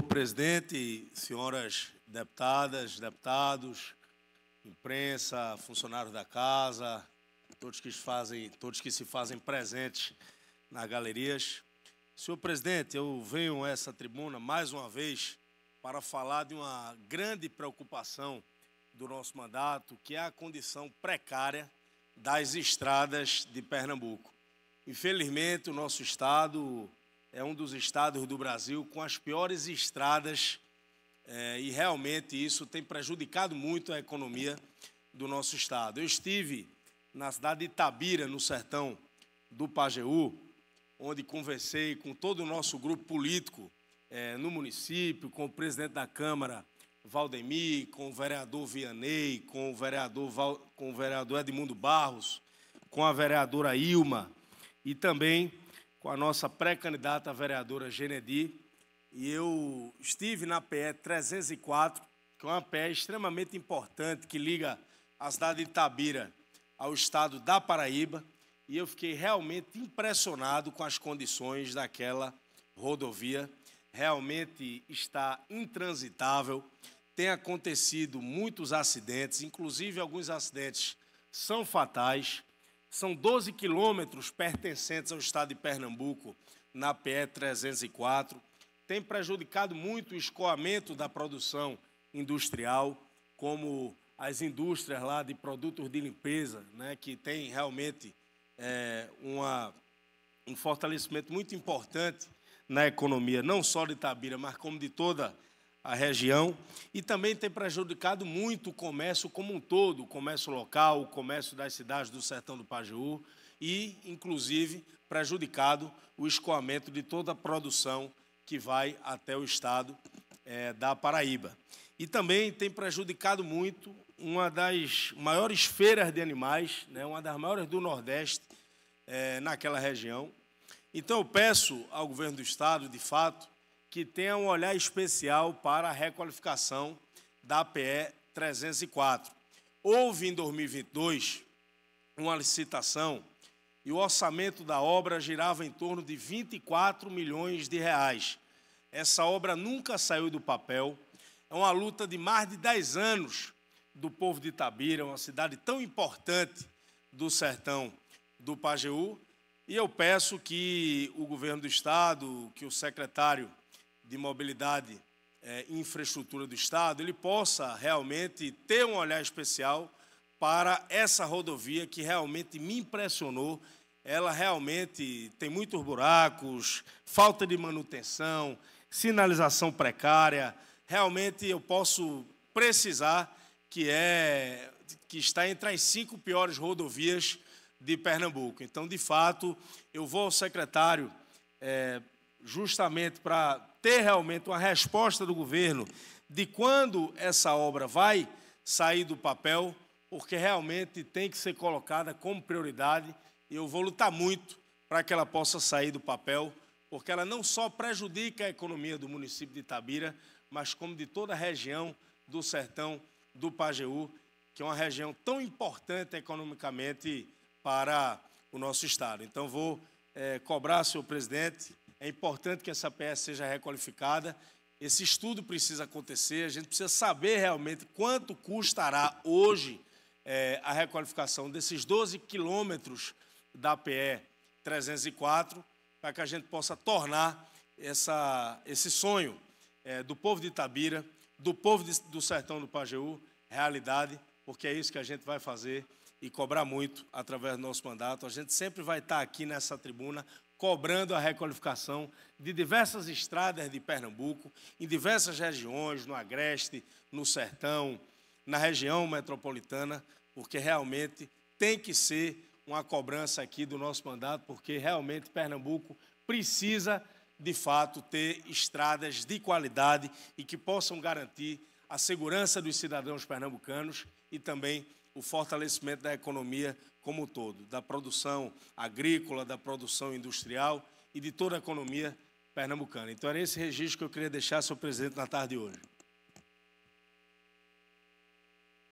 Senhor presidente, senhoras deputadas, deputados, imprensa, funcionários da casa, todos que, fazem, todos que se fazem presentes nas galerias. Senhor presidente, eu venho a essa tribuna mais uma vez para falar de uma grande preocupação do nosso mandato, que é a condição precária das estradas de Pernambuco. Infelizmente, o nosso estado é um dos estados do Brasil com as piores estradas é, e realmente isso tem prejudicado muito a economia do nosso estado. Eu estive na cidade de Itabira, no sertão do Pajeú, onde conversei com todo o nosso grupo político é, no município, com o presidente da Câmara, Valdemir, com o vereador Vianney, com o vereador, Val, com o vereador Edmundo Barros, com a vereadora Ilma e também com a nossa pré-candidata vereadora Genedi. E eu estive na PE 304, que é uma PE extremamente importante que liga a cidade de Itabira ao estado da Paraíba. E eu fiquei realmente impressionado com as condições daquela rodovia. Realmente está intransitável. Tem acontecido muitos acidentes, inclusive alguns acidentes são fatais. São 12 quilômetros pertencentes ao estado de Pernambuco na PE 304. Tem prejudicado muito o escoamento da produção industrial, como as indústrias lá de produtos de limpeza, né, que tem realmente é, uma, um fortalecimento muito importante na economia, não só de Itabira, mas como de toda a a região e também tem prejudicado muito o comércio como um todo, o comércio local, o comércio das cidades do sertão do Pajeú e, inclusive, prejudicado o escoamento de toda a produção que vai até o estado é, da Paraíba. E também tem prejudicado muito uma das maiores feiras de animais, né, uma das maiores do Nordeste, é, naquela região. Então, eu peço ao governo do Estado, de fato, que tenha um olhar especial para a requalificação da PE 304. Houve em 2022 uma licitação e o orçamento da obra girava em torno de 24 milhões de reais. Essa obra nunca saiu do papel. É uma luta de mais de 10 anos do povo de Itabira, uma cidade tão importante do sertão do Pajeú. E eu peço que o governo do estado, que o secretário de mobilidade é, infraestrutura do Estado, ele possa realmente ter um olhar especial para essa rodovia que realmente me impressionou. Ela realmente tem muitos buracos, falta de manutenção, sinalização precária. Realmente eu posso precisar que é que está entre as cinco piores rodovias de Pernambuco. Então, de fato, eu vou ao secretário é, justamente para ter realmente uma resposta do governo de quando essa obra vai sair do papel, porque realmente tem que ser colocada como prioridade e eu vou lutar muito para que ela possa sair do papel, porque ela não só prejudica a economia do município de Itabira, mas como de toda a região do sertão do Pajeú, que é uma região tão importante economicamente para o nosso estado. Então vou é, cobrar, senhor presidente, é importante que essa peça seja requalificada. Esse estudo precisa acontecer, a gente precisa saber realmente quanto custará hoje é, a requalificação desses 12 quilômetros da PE 304, para que a gente possa tornar essa, esse sonho é, do povo de Itabira, do povo de, do sertão do Pajeú, realidade, porque é isso que a gente vai fazer e cobrar muito através do nosso mandato. A gente sempre vai estar aqui nessa tribuna cobrando a requalificação de diversas estradas de Pernambuco, em diversas regiões, no Agreste, no Sertão, na região metropolitana, porque realmente tem que ser uma cobrança aqui do nosso mandato, porque realmente Pernambuco precisa, de fato, ter estradas de qualidade e que possam garantir a segurança dos cidadãos pernambucanos e também o fortalecimento da economia como um todo, da produção agrícola, da produção industrial e de toda a economia pernambucana. Então, era esse registro que eu queria deixar, senhor presidente, na tarde de hoje.